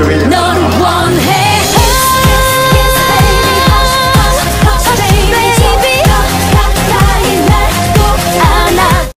Sevilla.